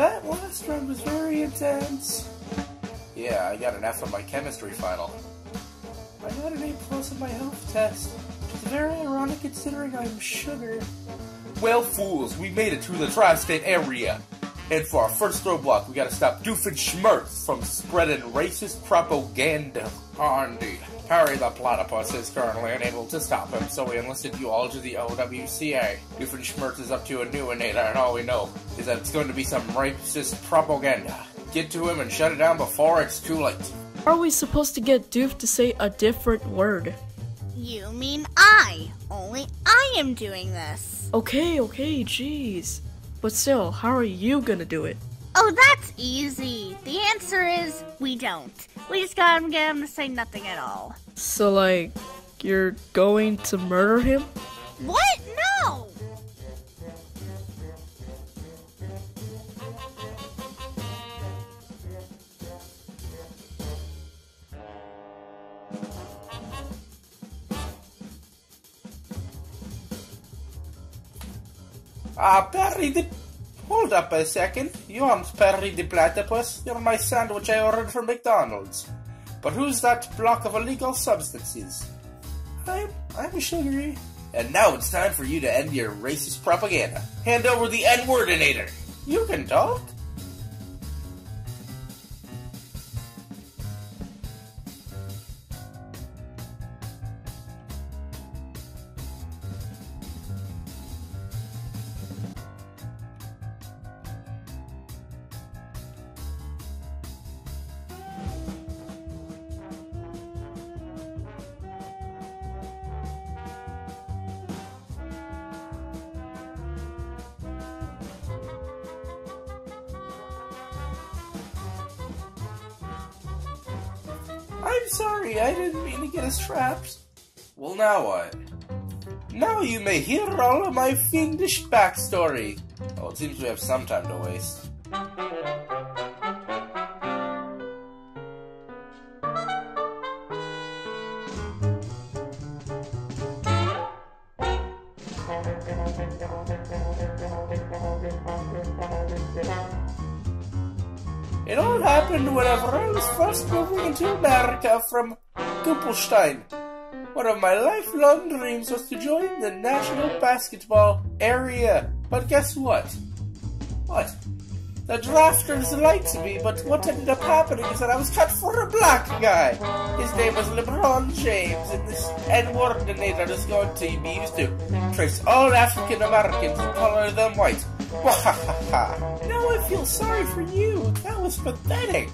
That last round was very intense. Yeah, I got an F on my chemistry final. I got an A plus on my health test. It's very ironic considering I'm sugar. Well, fools, we made it to the tri-state area. And for our first roadblock, we gotta stop Doofenshmirtz from spreading racist propaganda. Oh, indeed. Perry the Platypus is currently unable to stop him, so we enlisted you all to the OWCA. Doofenshmirtz is up to a new innator, and all we know is that it's going to be some racist propaganda. Get to him and shut it down before it's too late. Are we supposed to get Doof to say a different word? You mean I. Only I am doing this. Okay, okay, jeez. But still, how are you gonna do it? Oh, that's easy. The answer is we don't. We just gotta get him to say nothing at all. So, like, you're going to murder him? What? Ah, Perry the... Hold up a second. You aren't Perry the Platypus. You're my sandwich I ordered from McDonald's. But who's that block of illegal substances? I'm... I'm Sugary. And now it's time for you to end your racist propaganda. Hand over the N-wordinator. You can talk. Sorry, I didn't mean to get us trapped. Well, now what? Now you may hear all of my fiendish backstory. Oh, it seems we have some time to waste. All happened whenever I was first moving into America from Kuppelstein. One of my lifelong dreams was to join the national basketball area. But guess what? What? The drafters liked me, but what ended up happening is that I was cut for a black guy. His name was LeBron James, and this N-wordinator is going to be used to trace all African Americans and color them white. Wahahaha. now I feel sorry for you. That was pathetic.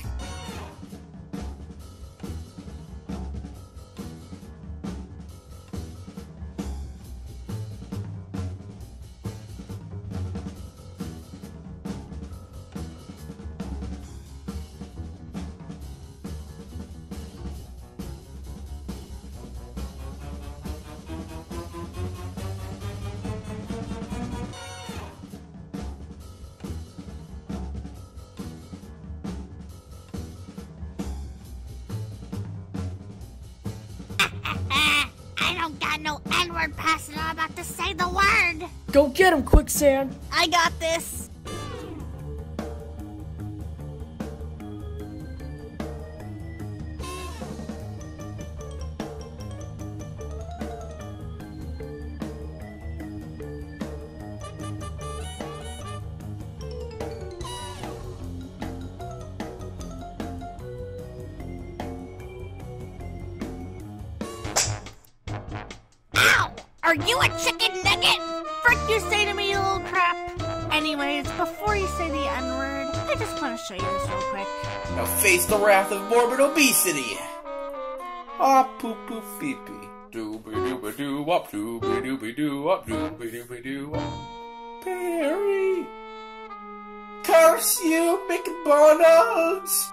Don't got no N-word pass and I'm about to say the word. Go get him, Quicksand! I got this. You a chicken nugget? Frick you say to me, you little crap. Anyways, before you say the N-word, I just want to show you this real quick. Now face the wrath of morbid obesity. Ah, poop poop pee pee. Dooby dooby doo wop dooby dooby doo wop dooby dooby doo wop. Perry! Curse you, McDonald's!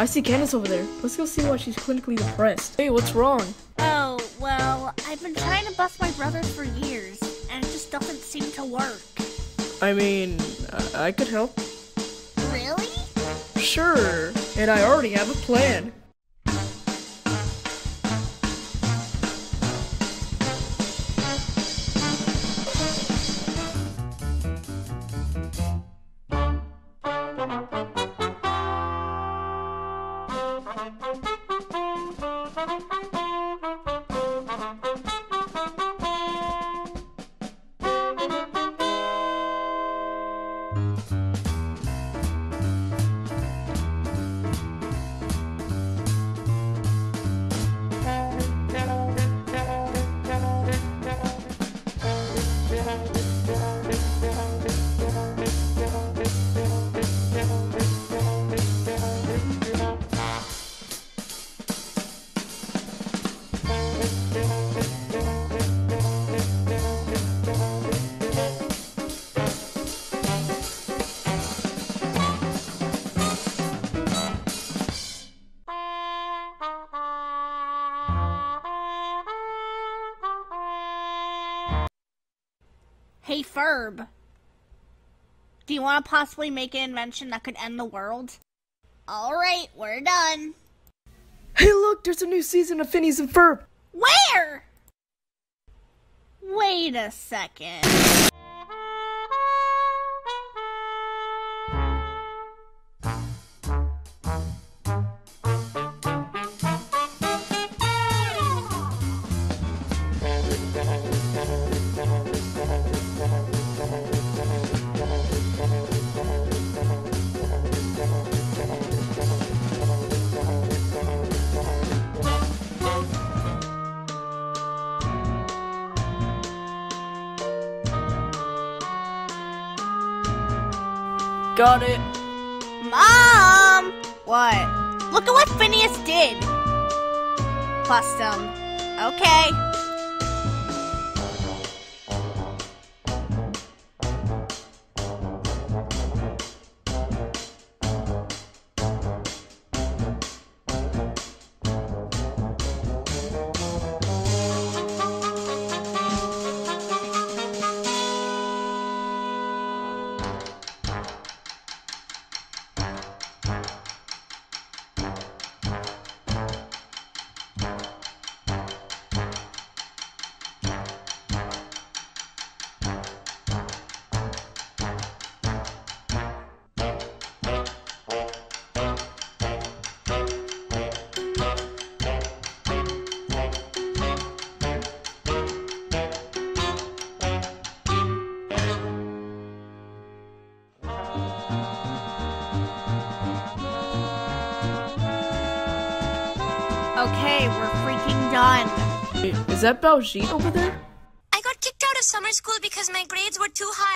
I see Candace over there. Let's go see why she's clinically depressed. Hey, what's wrong? Oh, well, I've been trying to bust my brother for years, and it just doesn't seem to work. I mean, I, I could help. Really? Sure. And I already have a plan. Ferb. Do you want to possibly make an invention that could end the world? Alright, we're done. Hey, look, there's a new season of Phineas and Ferb. Where? Wait a second. Got it. Mom! What? Look at what Phineas did! Bust him. Um, okay. Okay, we're freaking done. Wait, Is that Baljeet over there? I got kicked out of summer school because my grades were too high.